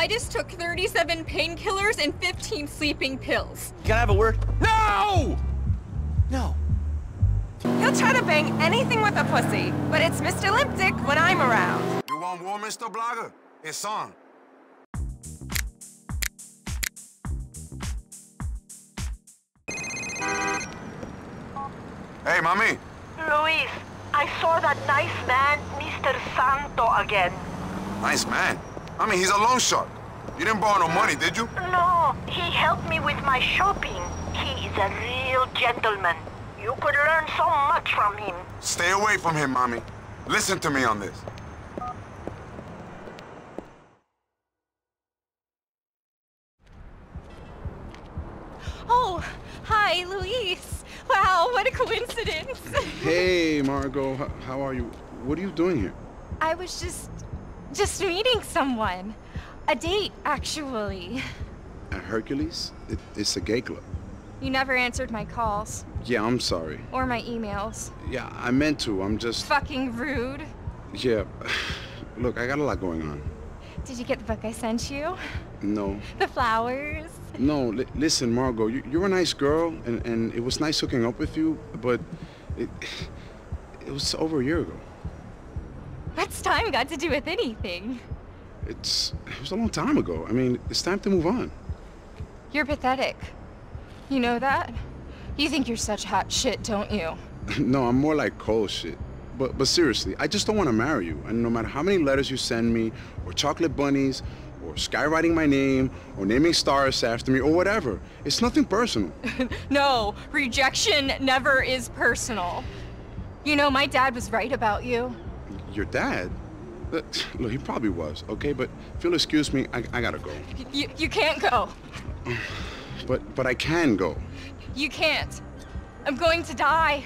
I just took 37 painkillers and 15 sleeping pills. Can I have a word? No! No. He'll try to bang anything with a pussy, but it's Mr. Limp Dick when I'm around. You want war, Mr. Blogger? It's on. Hey, mommy. Luis, I saw that nice man, Mr. Santo, again. Nice man. I mean, he's a loan shark. You didn't borrow no money, did you? No, he helped me with my shopping. He is a real gentleman. You could learn so much from him. Stay away from him, mommy. Listen to me on this. Oh, hi, Luis. Wow, what a coincidence. Hey, Margot. How are you? What are you doing here? I was just, just meeting someone. A date, actually. At Hercules? It, it's a gay club. You never answered my calls Yeah, I'm sorry. or my emails. Yeah, I meant to. I'm just... Fucking rude. Yeah. Look, I got a lot going on. Did you get the book I sent you? No. The flowers? No, li listen, Margot. You, you're a nice girl, and, and it was nice hooking up with you, but it, it was over a year ago. What's time got to do with anything? It's... It was a long time ago. I mean, it's time to move on. You're pathetic. You know that? You think you're such hot shit, don't you? no, I'm more like cold shit. But, but seriously, I just don't want to marry you. And no matter how many letters you send me, or chocolate bunnies, or skywriting my name, or naming stars after me, or whatever, it's nothing personal. No, rejection never is personal. You know, my dad was right about you. Your dad? Uh, Look, he probably was, okay? But if you'll excuse me, I, I gotta go. You, you can't go. But, but I can go. You can't. I'm going to die.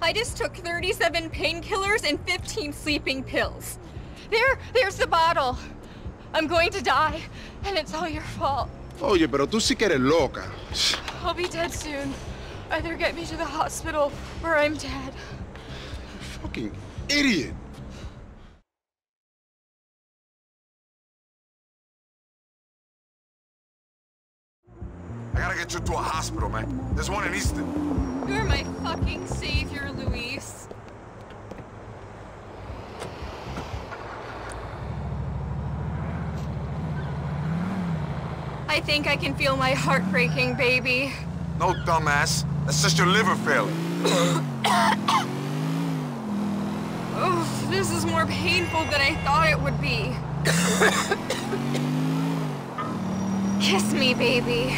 I just took 37 painkillers and 15 sleeping pills. There, there's the bottle. I'm going to die, and it's all your fault. Oye, pero tú sí que eres loca. I'll be dead soon. Either get me to the hospital, or I'm dead. Fucking idiot. I gotta get you to a hospital, man. There's one in Easton. You're my fucking savior, Luis. I think I can feel my heart breaking, baby. No, dumbass. That's just your liver failing. Oh, this is more painful than I thought it would be. Kiss me, baby.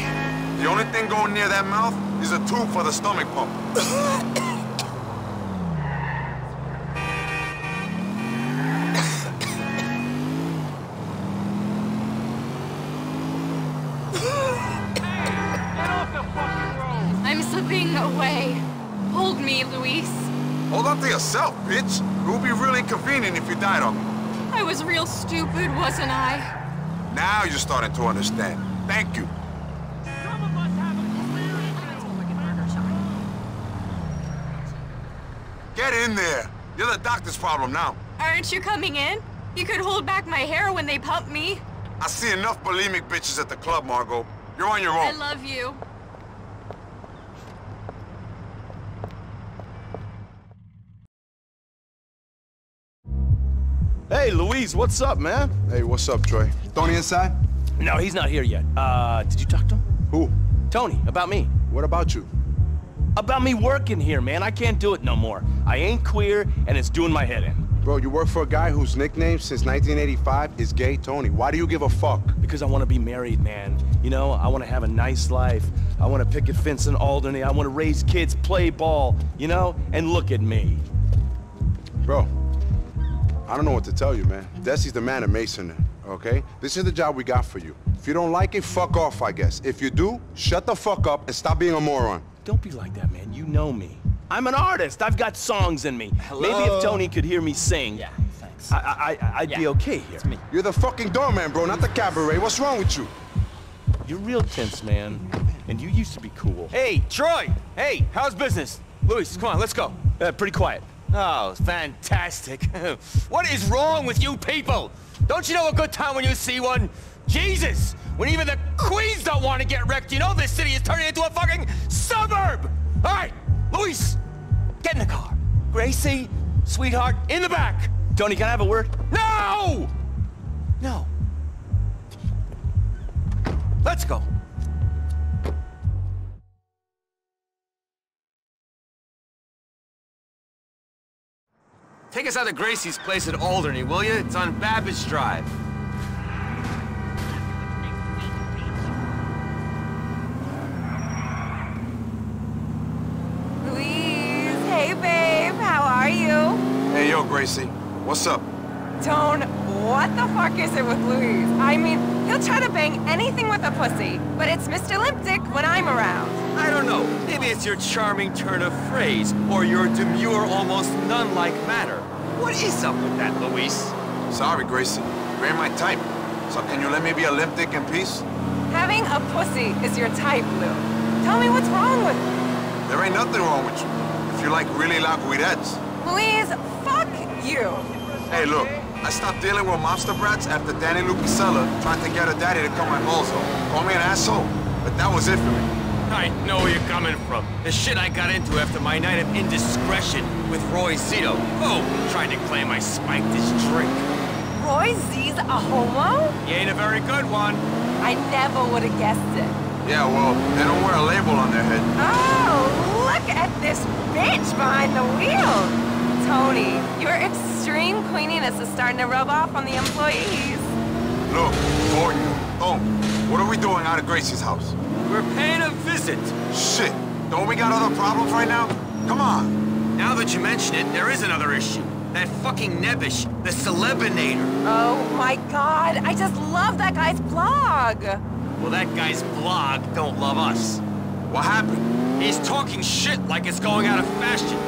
The only thing going near that mouth is a tube for the stomach pump. I'm slipping away. Hold me, Luis. Hold on to yourself, bitch. It would be really inconvenient if you died on me. I was real stupid, wasn't I? Now you're starting to understand. Thank you. Get in there. You're the doctor's problem now. Aren't you coming in? You could hold back my hair when they pump me. I see enough bulimic bitches at the club, Margot. You're on your own. I love you. Hey, Louise, what's up, man? Hey, what's up, Troy? Tony inside? No, he's not here yet. Uh, did you talk to him? Who? Tony, about me. What about you? About me working here, man. I can't do it no more. I ain't queer, and it's doing my head in. Bro, you work for a guy whose nickname since 1985 is Gay Tony. Why do you give a fuck? Because I want to be married, man. You know, I want to have a nice life. I want to picket fence in Alderney. I want to raise kids, play ball, you know? And look at me. Bro, I don't know what to tell you, man. Desi's the man at Mason, okay? This is the job we got for you. If you don't like it, fuck off, I guess. If you do, shut the fuck up and stop being a moron. Don't be like that, man. You know me. I'm an artist. I've got songs in me. Hello? Maybe if Tony could hear me sing, Yeah, thanks. I, I, I- I'd be okay here. It's me. You're the fucking doorman, bro, not the cabaret. What's wrong with you? You're real tense, man. And you used to be cool. Hey, Troy! Hey, how's business? Luis, come on, let's go. Uh, pretty quiet. Oh, fantastic. what is wrong with you people? Don't you know a good time when you see one? Jesus! When even the queens don't want to get wrecked, you know this city is turning into a fucking suburb! Alright, Luis, get in the car. Gracie, sweetheart, in the back. Tony, can I have a word? No! No. Let's go. Take us out to Gracie's place at Alderney, will you? It's on Babbage Drive. Louise, hey babe, how are you? Hey, yo, Gracie. What's up? Tone, what the fuck is it with Louise? I mean, he'll try to bang anything with a pussy, but it's Mr. Limp Dick when I'm around. I don't know. Maybe it's your charming turn of phrase, or your demure, almost nun-like manner. What is up with that, Luis? Sorry, Gracie. You ain't my type. So can you let me be a limp dick in peace? Having a pussy is your type, Lou. Tell me what's wrong with me. There ain't nothing wrong with you. If you like really loud guirettes. Louise, fuck you. Hey, look. I stopped dealing with monster brats after Danny Lucasella tried to get her daddy to cut my balls off. Call me an asshole, but that was it for me. I know where you're coming from. The shit I got into after my night of indiscretion with Roy Zito. Oh, trying to claim I spiked his drink. Roy Z's a homo? He ain't a very good one. I never would have guessed it. Yeah, well, they don't wear a label on their head. Oh, look at this bitch behind the wheel. Tony, your extreme queeniness is starting to rub off on the employees. Look, Gordon, oh, what are we doing out of Gracie's house? We're paying a visit. Shit, don't we got other problems right now? Come on. Now that you mention it, there is another issue. That fucking Nebbish, the Celebinator. Oh my god, I just love that guy's blog. Well, that guy's blog don't love us. What happened? He's talking shit like it's going out of fashion.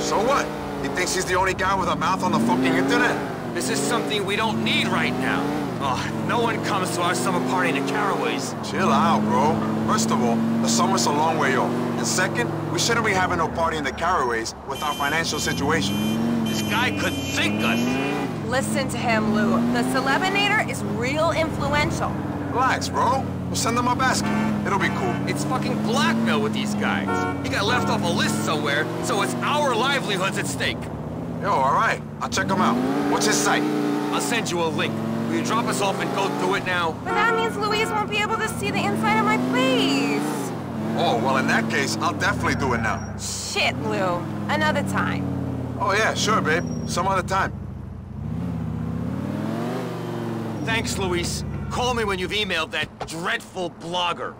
So what? He thinks he's the only guy with a mouth on the fucking internet? This is something we don't need right now. Oh, no one comes to our summer party in the Caraways. Chill out, bro. First of all, the summer's a long way off. And second, we shouldn't be having no party in the Caraways with our financial situation. This guy could sink us. Listen to him, Lou. The Celebinator is real influential. Relax, bro. We'll send them a basket. It'll be cool. It's fucking blackmail with these guys. He got left off a list somewhere, so it's our livelihoods at stake. Yo, all right. I'll check him out. What's his site? I'll send you a link. Will you drop us off and go through it now? But that means Louise won't be able to see the inside of my place. Oh, well, in that case, I'll definitely do it now. Shit, Lou. Another time. Oh, yeah, sure, babe. Some other time. Thanks, Luis. Call me when you've emailed that dreadful blogger.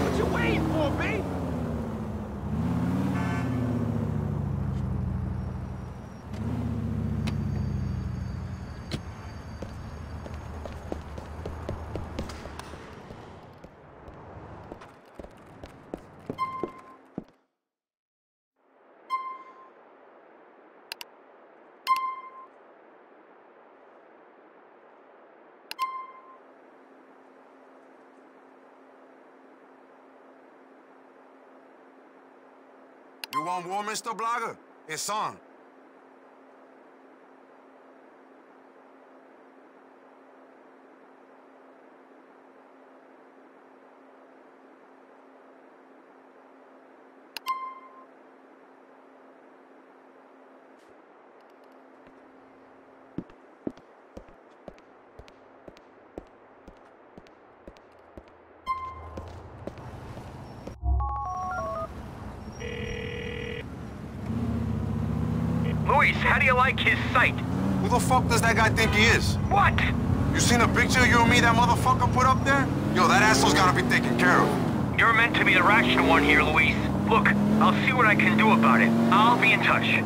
What you waiting for, B? Want war, Mr. Blogger? It's on. Luis, how do you like his site? Who the fuck does that guy think he is? What? You seen a picture of you and me that motherfucker put up there? Yo, that asshole's gotta be taken care of. You're meant to be the rational one here, Luis. Look, I'll see what I can do about it. I'll be in touch.